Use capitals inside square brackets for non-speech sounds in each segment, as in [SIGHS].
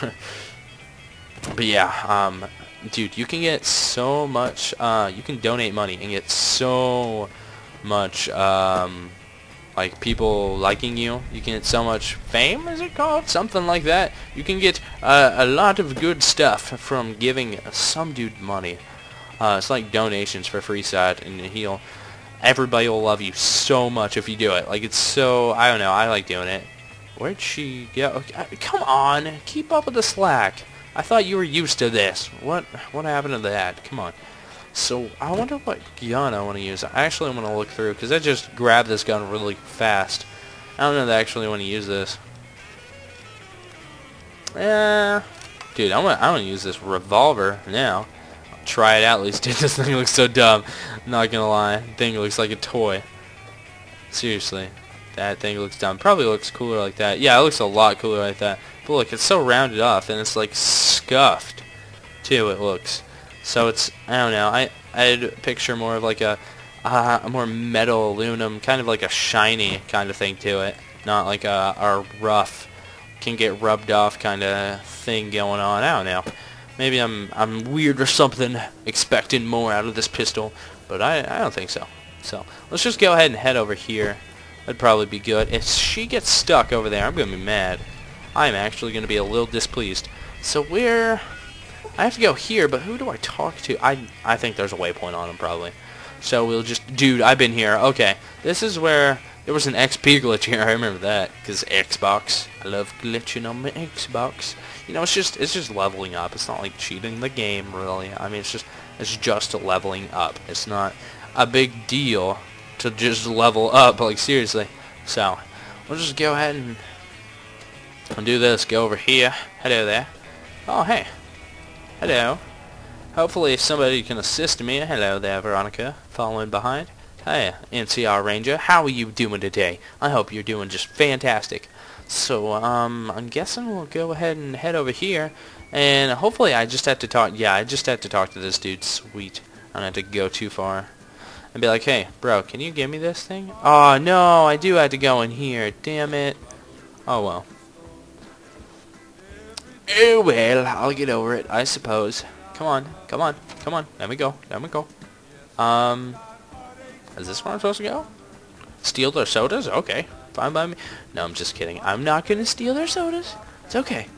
[LAUGHS] but yeah, um, dude, you can get so much, uh, you can donate money and get so much, um, like people liking you. You can get so much fame, is it called? Something like that. You can get uh, a lot of good stuff from giving some dude money. Uh, it's like donations for Freeside, and he'll, everybody will love you so much if you do it. Like, it's so, I don't know, I like doing it. Where'd she go? Uh, come on, keep up with the slack. I thought you were used to this. What, what happened to that? Come on. So, I wonder what gun I want to use. I actually want to look through, because I just grabbed this gun really fast. I don't know that I actually want to use this. Yeah, dude, I want I want to use this revolver now. I'll try it out at least. Dude, [LAUGHS] this thing looks so dumb. Not gonna lie, thing looks like a toy. Seriously, that thing looks dumb. Probably looks cooler like that. Yeah, it looks a lot cooler like that. But look, it's so rounded off, and it's like scuffed, too. It looks. So it's, I don't know, I, I'd picture more of like a, uh, a more metal aluminum, kind of like a shiny kind of thing to it. Not like a, a rough, can get rubbed off kind of thing going on. I don't know. Maybe I'm I'm weird or something, expecting more out of this pistol, but I, I don't think so. So let's just go ahead and head over here. That'd probably be good. If she gets stuck over there, I'm going to be mad. I'm actually going to be a little displeased. So where... I have to go here, but who do I talk to? I I think there's a waypoint on him, probably. So we'll just... Dude, I've been here. Okay. This is where... There was an XP glitch here. [LAUGHS] I remember that. Because Xbox. I love glitching on my Xbox. You know, it's just it's just leveling up. It's not like cheating the game, really. I mean, it's just it's just leveling up. It's not a big deal to just level up. Like, seriously. So, we'll just go ahead and, and do this. Go over here. Hello there. Oh, hey. Hello. Hopefully somebody can assist me. Hello there, Veronica. Following behind. Hey, NCR Ranger. How are you doing today? I hope you're doing just fantastic. So, um, I'm guessing we'll go ahead and head over here. And hopefully I just have to talk... Yeah, I just have to talk to this dude. Sweet. I don't have to go too far. And be like, hey, bro, can you give me this thing? Oh, no, I do have to go in here. Damn it. Oh, well. Oh, well, I'll get over it, I suppose. Come on, come on, come on. There we go, there we go. Um, is this where I'm supposed to go? Steal their sodas? Okay, fine by me. No, I'm just kidding. I'm not going to steal their sodas. It's okay.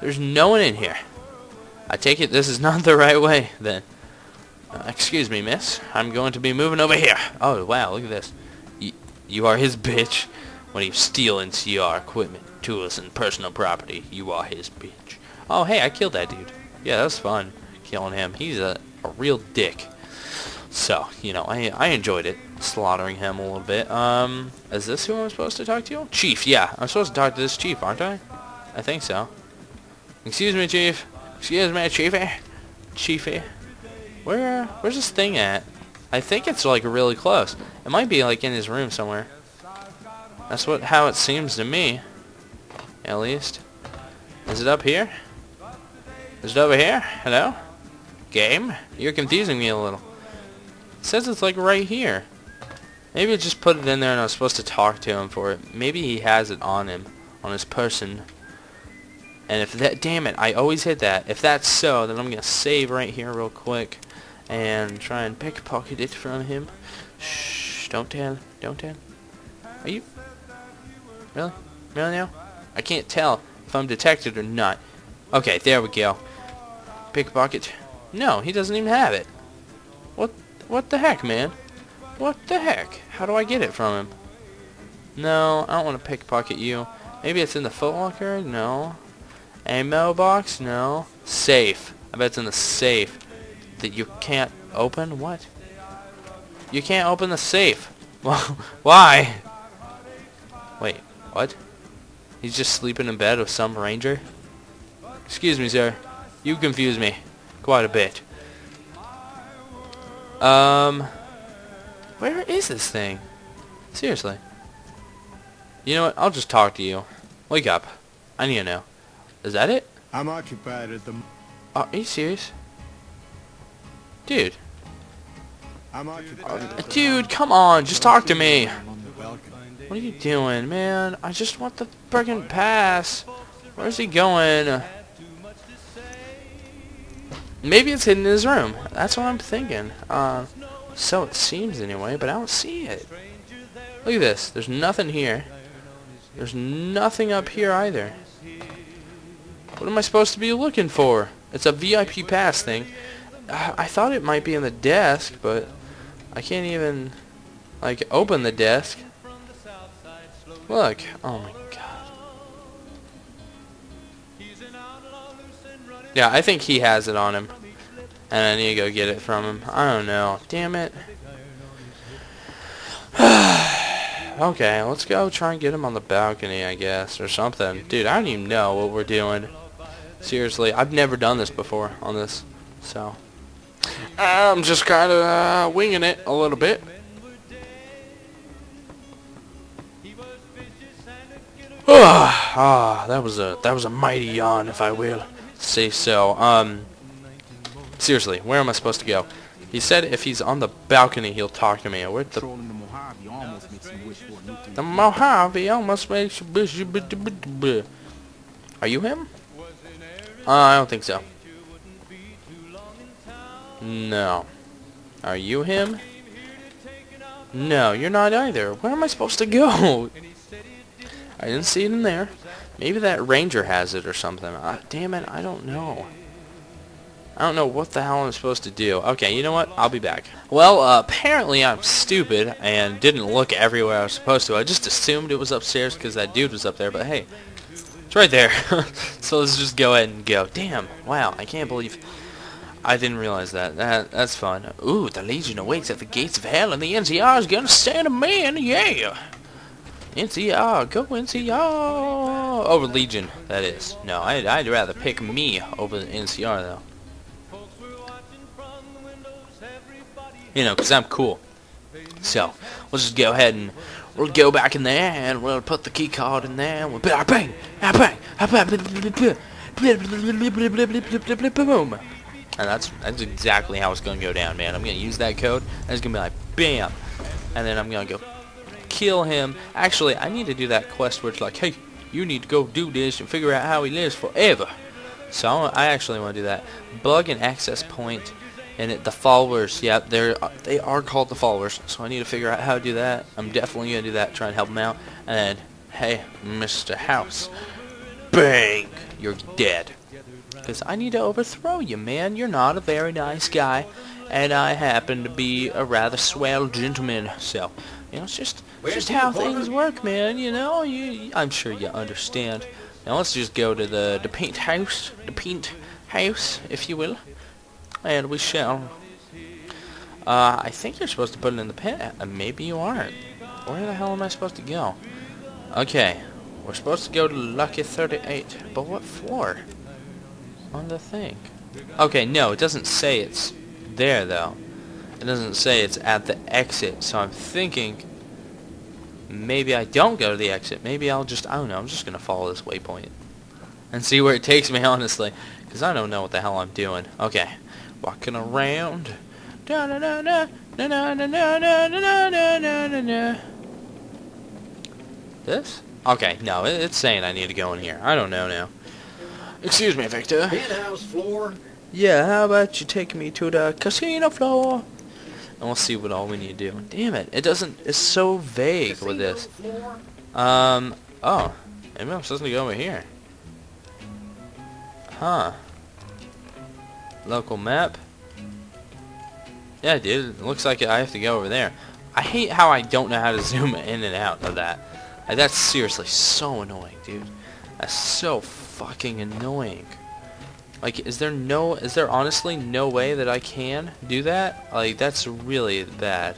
There's no one in here. I take it this is not the right way, then. Uh, excuse me, miss. I'm going to be moving over here. Oh, wow, look at this. Y you are his bitch. When you steal NCR equipment, tools, and personal property, you are his bitch. Oh, hey, I killed that dude. Yeah, that was fun, killing him. He's a, a real dick. So, you know, I, I enjoyed it, slaughtering him a little bit. Um, is this who I'm supposed to talk to? Chief, yeah. I'm supposed to talk to this chief, aren't I? I think so. Excuse me, chief. Excuse me, chiefy. Chiefy. Where, where's this thing at? I think it's like really close. It might be like in his room somewhere. That's what how it seems to me. At least. Is it up here? Is it over here? Hello? Game? You're confusing me a little. It says it's like right here. Maybe I just put it in there and I was supposed to talk to him for it. Maybe he has it on him. On his person. And if that, damn it, I always hit that. If that's so, then I'm going to save right here real quick. And try and pickpocket it from him. Shh, don't tell, don't tell. Are you, really? Really now? I can't tell if I'm detected or not. Okay, there we go. Pickpocket. No, he doesn't even have it. What, what the heck, man? What the heck? How do I get it from him? No, I don't want to pickpocket you. Maybe it's in the footlocker? No. Ammo box? No. Safe. I bet it's in the safe. That you can't open? What? You can't open the safe. [LAUGHS] Well, why? Wait, what? He's just sleeping in bed with some ranger? Excuse me, sir. You confuse me quite a bit. Um, where is this thing? Seriously. You know what? I'll just talk to you. Wake up. I need to know. Is that it? I'm occupied at the. Are you serious? Dude. I'm occupied. at the Dude, come on. Just talk to me. on the balcony. What are you doing, man? I just want the friggin' pass. Where's he going? Maybe it's hidden in his room. That's what I'm thinking. Uh, so it seems anyway, but I don't see it. Look at this. There's nothing here. There's nothing up here either. What am I supposed to be looking for? It's a VIP pass thing. I, thought it might be in the desk, but I can't even, like, open the desk. Look. Oh my god. Yeah, I think he has it on him. And I need to go get it from him. I don't know. Damn it. [SIGHS] okay, let's go try and get him on the balcony, I guess, or something. Dude, I don't even know what we're doing. Seriously, I've never done this before on this, so... I'm just kind of uh, winging it a little bit. [SIGHS] Ah, that was a that was a mighty yawn, if I will say so. Um, seriously, where am I supposed to go? He said if he's on the balcony, he'll talk to me. Where the the Mojave almost makes me wish for a nuclear. the Mojave almost makes you wish you. Are you him? Uh, I don't think so. No. Are you him? No, you're not either. Where am I supposed to go? I didn't see it in there. Maybe that ranger has it or something. Uh, damn it, I don't know. I don't know what the hell I'm supposed to do. Okay, you know what? I'll be back. Well, uh, apparently I'm stupid and didn't look everywhere I was supposed to. I just assumed it was upstairs because that dude was up there, but hey, it's right there. [LAUGHS] so let's just go ahead and go. Damn, wow, I can't believe I didn't realize that. That That's fun. Ooh, the Legion awaits at the gates of hell and the NCR is gonna send a man, yeah! NCR, go NCR! Over Legion, that is. No, I'd, I'd rather pick me over the NCR, though. You know, because I'm cool. So, we'll just go ahead and we'll go back in there and we'll put the key card in there and we'll bang, bang, bang, bang, boom. And that's that's exactly how it's gonna go down, man. I'm gonna use that code and it's gonna be like bam, and then I'm gonna go kill him. Actually, I need to do that quest where it's like, hey, you need to go do this and figure out how he lives forever. So I actually want to do that. Bug an access point, and it, the followers. Yeah, they're they are called the followers. So I need to figure out how to do that. I'm definitely gonna do that. Try and help him out. And hey, Mr. House, bang, you're dead. Because I need to overthrow you, man. You're not a very nice guy, and I happen to be a rather swell gentleman. So, you know, it's just it's just how things work, man. You know, you I'm sure you understand. Now let's just go to the the paint house, the paint house, if you will, and we shall. Uh, I think you're supposed to put it in the pen. Uh, maybe you aren't. Where the hell am I supposed to go? Okay, we're supposed to go to Lucky 38, but what floor? On the thing. Okay, no, it doesn't say it's there though. It doesn't say it's at the exit, so I'm thinking maybe I don't go to the exit. Maybe I'll just, I don't know, I'm just going to follow this waypoint and see where it takes me, [LAUGHS] honestly, because I don't know what the hell I'm doing. Okay, walking around. Da na na na na na na na na na na. This? Okay, no, it's saying I need to go in here. I don't know now. Excuse me, Victor. Penthouse floor. Yeah, how about you take me to the casino floor? And we'll see what all we need to do. Damn it, it doesn't, it's so vague with this. Floor. Um, oh, maybe I'm supposed to go over here. Huh. Local map. Yeah, dude, it looks like I have to go over there. I hate how I don't know how to [LAUGHS] zoom in and out of that. Like, that's seriously so annoying, dude. That's so fucking annoying. Like, is there no, is there honestly no way that I can do that? Like, that's really bad.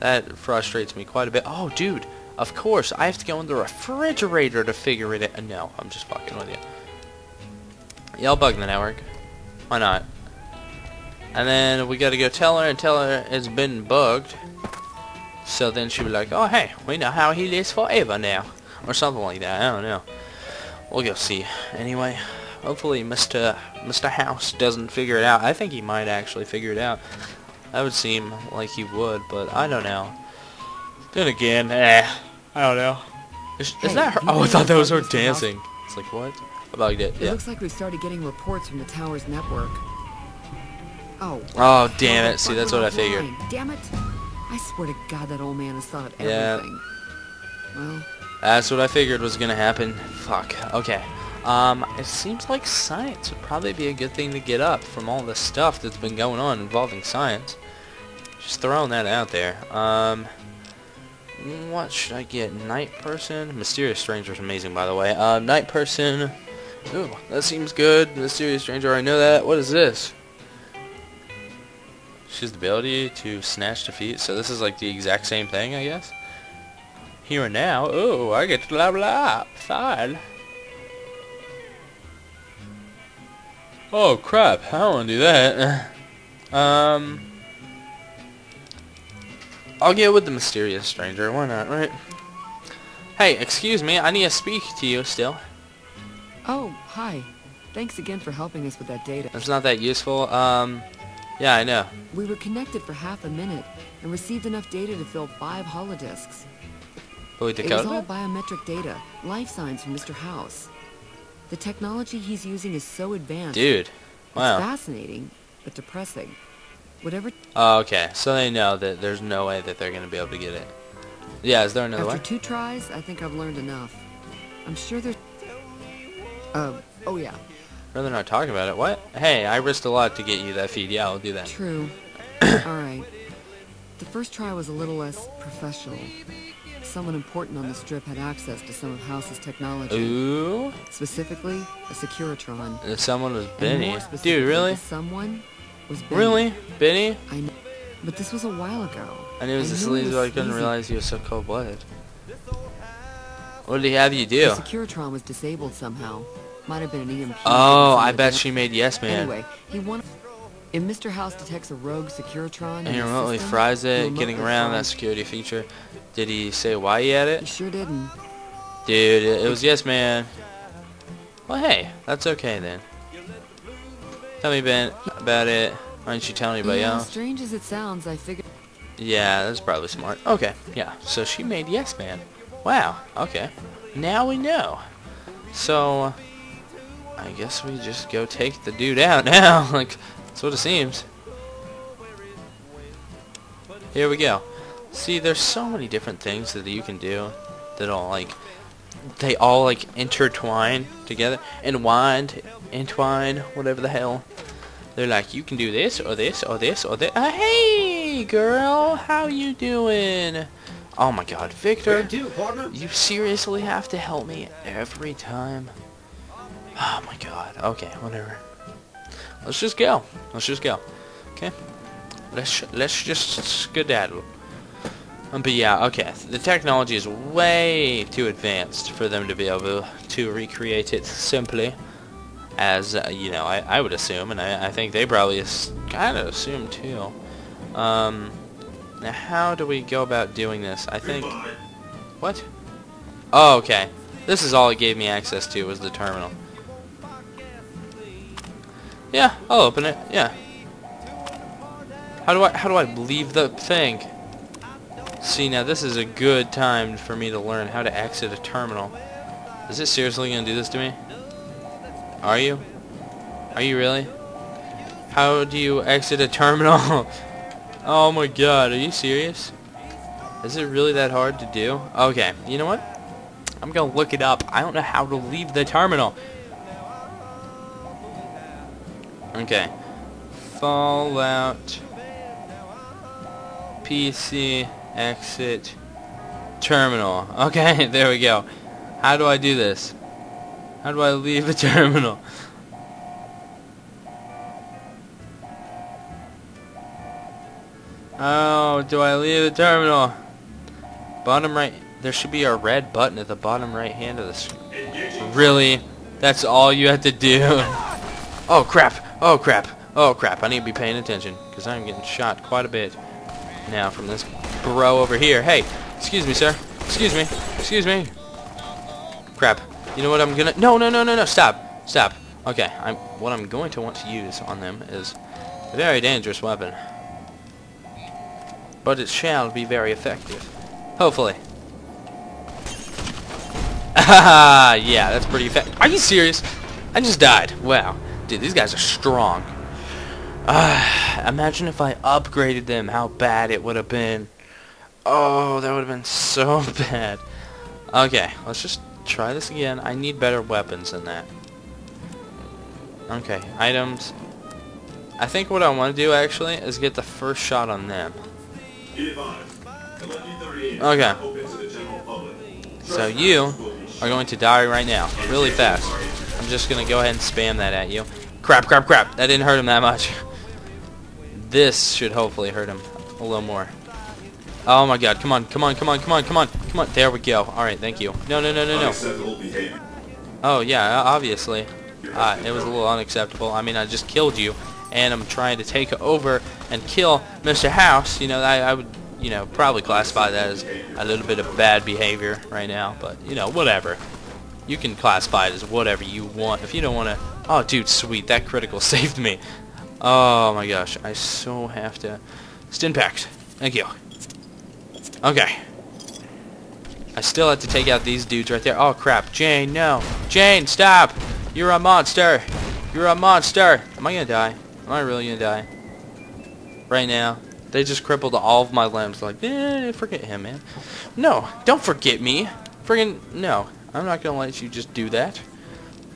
That frustrates me quite a bit. Oh, dude, of course, I have to go in the refrigerator to figure it out. No, I'm just fucking with you. Yeah, I'll bug the network. Why not? And then we gotta go tell her and tell her it's been bugged. So then she'll be like, oh hey, we know how he lives forever now. Or something like that, I don't know. We'll go see. Anyway, hopefully Mr. Mr. House doesn't figure it out. I think he might actually figure it out. That would seem like he would, but I don't know. Then again, eh, I don't know. Is, is that her? Oh, I thought that was her about House? dancing. It's like, what? About it, It yeah. looks like we started getting reports from the tower's network. Oh. Oh, damn it. See, that's what I figured. Damn it. I swear to God that old man has thought of Yeah. everything. Well, That's what I figured was gonna happen. Fuck. Okay. Um, it seems like science would probably be a good thing to get up from all the stuff that's been going on involving science. Just throwing that out there. Um, what should I get? Night person? Mysterious Stranger is amazing, by the way. Um, Night person. Ooh, that seems good. Mysterious Stranger, I know that. What is this? She has the ability to snatch defeat, so this is like the exact same thing, I guess. Here and now. Oh, I get to level up. Fine. Oh crap! I don't want to do that. [LAUGHS] um, I'll get with the mysterious stranger. Why not, right? Hey, excuse me. I need to speak to you still. oh, hi. Thanks again for helping us with that data. It's not that useful. Um, yeah, I know. We were connected for half a minute and received enough data to fill five holodisks. But we It was all biometric data, life signs from Mr. House. The technology he's using is so advanced. Dude. wow. It's fascinating, but depressing. Whatever. Oh, okay. So they know that there's no way that they're going to be able to get it. Yeah, is there another After way? two tries, I think I've learned enough. I'm sure there's. Uh, oh yeah, Rather not talk about it. What? Hey, I risked a lot to get you that feed. Yeah, I'll do that. true. [COUGHS] all right. The first try was a little less professional. Someone important on the strip had access to some of House's technology. Ooh. Specifically, a Securitron. And someone was And Benny. Dude, really? someone was Benny. Really? Benny? I know. But this was a while ago. Knew it was I it sleaze, but I couldn't sleazy. realize he was so cold-blooded. What did he have you do? The? Securitron was disabled somehow. Might have been an EMP. Oh, I bet she made yes man. Anyway, he wanted. If Mr. House detects a rogue Securitron And he remotely system, fries it, remotely getting around that security feature. Did he say why he had it? He sure didn't. Dude, it it was yes man. Well, hey, that's okay then. Tell me, Ben, about it. Why don't you tell anybody yeah, else? strange as it sounds, I figured. Yeah, that's probably smart. Okay, yeah. So she made yes man. Wow. Okay. Now we know. So I guess we just go take the dude out now. [LAUGHS] like that's what it seems. Here we go. See, there's so many different things that you can do that all like they all like intertwine together and wind, entwine, whatever the hell. They're like, you can do this or this or this or that. Uh, hey, girl, how you doing? Oh my God, Victor, partner. you seriously have to help me every time. Oh my God. Okay, whatever. Let's just go. Let's just go. Okay. Let's let's just skedaddle. Um, but yeah, okay. The technology is way too advanced for them to be able to recreate it simply as uh, you know I, I would assume and I, I think they probably kind of assume too um, now how do we go about doing this I think what oh okay this is all it gave me access to was the terminal yeah I'll open it yeah how do I how do I leave the thing see now this is a good time for me to learn how to exit a terminal is it seriously gonna do this to me are you? Are you really? How do you exit a terminal? [LAUGHS] oh my god, are you serious? Is it really that hard to do? Okay, you know what? I'm gonna look it up. I don't know how to leave the terminal. Okay. Fallout PC exit terminal. Okay, [LAUGHS] there we go. How do I do this? How do I leave the [LAUGHS] terminal? Oh, do I leave the terminal? Bottom right. There should be a red button at the bottom right hand of the screen. Really? That's all you have to do? [LAUGHS] Oh crap! Oh crap! Oh crap! I need to be paying attention because I'm getting shot quite a bit now from this bro over here. Hey, excuse me, sir. Excuse me. Excuse me. Crap. You know what I'm gonna... No, no, no, no, no. Stop. Stop. Okay. I'm. What I'm going to want to use on them is a very dangerous weapon. But it shall be very effective. Hopefully. Ah, [LAUGHS] yeah, that's pretty effective. Are you serious? I just died. Wow. Dude, these guys are strong. Ah, imagine if I upgraded them, how bad it would have been. Oh, that would have been so [LAUGHS] bad. Okay, let's just try this again. I need better weapons than that. Okay, items. I think what I want to do actually is get the first shot on them. Okay. So you are going to die right now, really fast. I'm just going to go ahead and spam that at you. Crap, crap, crap. That didn't hurt him that much. This should hopefully hurt him a little more. Oh my god, come on, come on, come on, come on, come on, come on. There we go. Alright, thank you. No, no, no, no, no. Oh, yeah, obviously. Uh, it was a little unacceptable. I mean, I just killed you, and I'm trying to take over and kill Mr. House. You know, I, I would, you know, probably classify that as a little bit of bad behavior right now, but, you know, whatever. You can classify it as whatever you want. If you don't want to... Oh, dude, sweet. That critical [LAUGHS] saved me. Oh my gosh, I so have to... Stimpaks. Thank you. Okay. I still have to take out these dudes right there. Oh crap, Jane, no. Jane, stop! You're a monster! You're a monster! Am I gonna die? Am I really gonna die? Right now? They just crippled all of my limbs. Like, eh, forget him, man. No, don't forget me. Friggin' no. I'm not gonna let you just do that.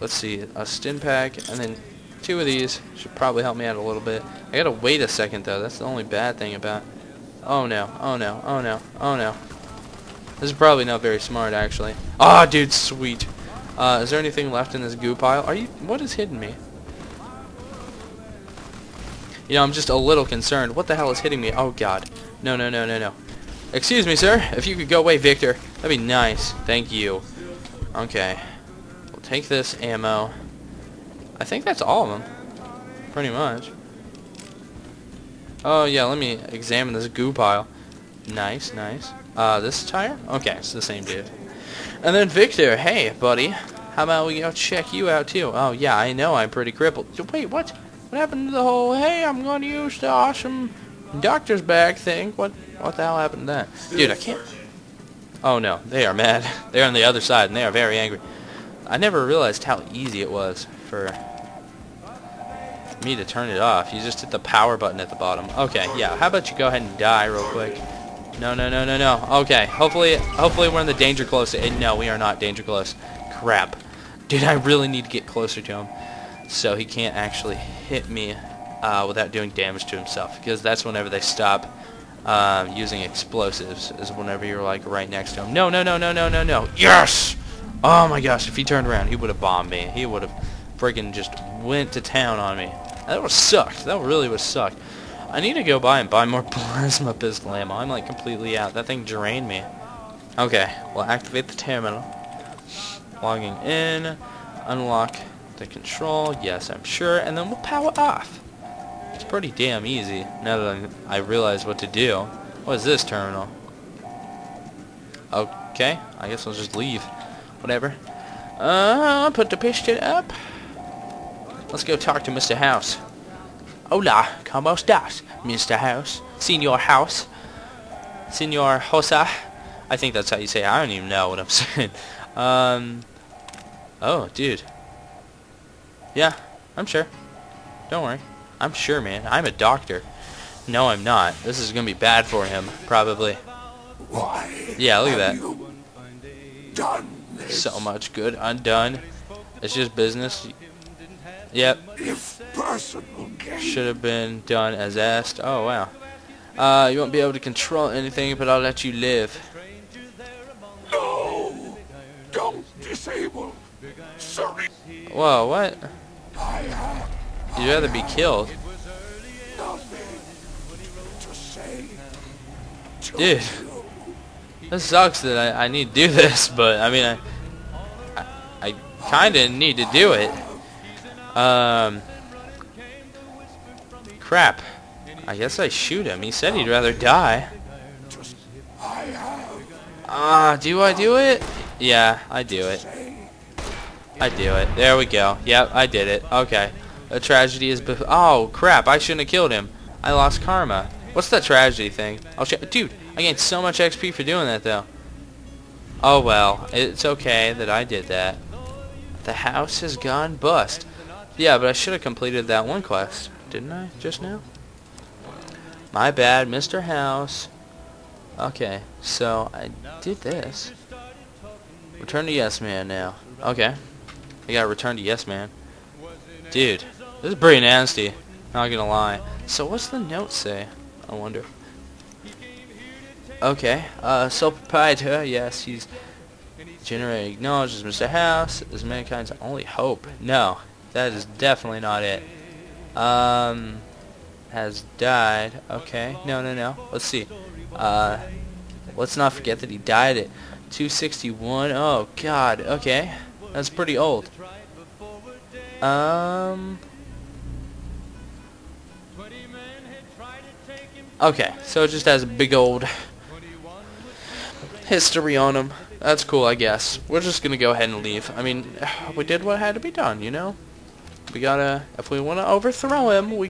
Let's see, a stim pack, and then Two of these should probably help me out a little bit. I gotta wait a second though. That's the only bad thing about. Oh no! Oh no! Oh no! Oh no! This is probably not very smart actually. Ah, oh, dude, sweet. Uh, is there anything left in this goo pile? Are you? What is hitting me? You know, I'm just a little concerned. What the hell is hitting me? Oh god. No, no, no, no, no. Excuse me, sir. If you could go away, Victor. That'd be nice. Thank you. Okay. We'll take this ammo. I think that's all of them. Pretty much. Oh, yeah, let me examine this goo pile. Nice, nice. Uh, this tire? Okay, it's the same dude. And then Victor, hey, buddy. How about we go check you out, too? Oh, yeah, I know I'm pretty crippled. Wait, what? What happened to the whole, hey, I'm going to use the awesome doctor's bag thing? What What the hell happened to that? Dude, I can't... Oh, no, they are mad. They're on the other side, and they are very angry. I never realized how easy it was for me to turn it off. You just hit the power button at the bottom. Okay, yeah. How about you go ahead and die real quick? No, no, no, no, no. Okay, hopefully, hopefully we're in the danger close. No, we are not danger close. Crap. Dude, I really need to get closer to him so he can't actually hit me uh, without doing damage to himself. Because that's whenever they stop um, using explosives, is whenever you're like right next to him. No, no, no, no, no, no, no. Yes! Oh my gosh, if he turned around, he would have bombed me. He would have freaking just went to town on me. That was sucked. That really was sucked. I need to go by and buy more [LAUGHS] plasma pistol ammo. I'm like completely out. That thing drained me. Okay, we'll activate the terminal. Logging in. Unlock the control. Yes, I'm sure. And then we'll power off. It's pretty damn easy now that I realize what to do. What is this terminal? Okay, I guess I'll just leave. Whatever. Uh, put the piston up. Let's go talk to Mr. House. Hola, ¿cómo estás, Mr. House? Senor House? Senor Hosa? I think that's how you say it. I don't even know what I'm [LAUGHS] saying. Um, oh, dude. Yeah, I'm sure. Don't worry. I'm sure, man. I'm a doctor. No, I'm not. This is going to be bad for him, probably. Why? Yeah, look at that. So much good undone. It's just business. Yep. If personal gain. Should have been done as asked. Oh, wow. Uh, you won't be able to control anything, but I'll let you live. No! Don't disable. Sorry. Whoa, what? I You'd rather be killed. nothing to say. to Dude. you. This sucks that I, I need to do [LAUGHS] this, but I mean, I, I, I kind of need to do it. Um, crap. I guess I shoot him. He said he'd rather die. I have Ah, do I do it? Yeah, I do it. I do it. There we go. Yep, I did it. Okay. A tragedy is Oh, crap. I shouldn't have killed him. I lost karma. What's that tragedy thing? I'll Dude, I gained so much XP for doing that, though. Oh, well. It's okay that I did that. The house has gone bust. Yeah, but I should have completed that one quest. didn't I, just now? My bad, Mr. House. Okay, so I did this. Return to Yes Man now. Okay. I gotta return to Yes Man. Dude, this is pretty nasty. Not gonna lie. So what's the note say? I wonder. Okay, uh, sole proprietor, yes, he's generating acknowledges Mr. House is mankind's only hope. No, that is definitely not it. Um, has died. Okay, no, no, no. Let's see. Uh, let's not forget that he died at 261. Oh, God. Okay, that's pretty old. Um. Okay, so it just has a big old history on him. That's cool, I guess. We're just gonna go ahead and leave. I mean, [SIGHS] we did what had to be done, you know? We gotta, if we want to overthrow him, we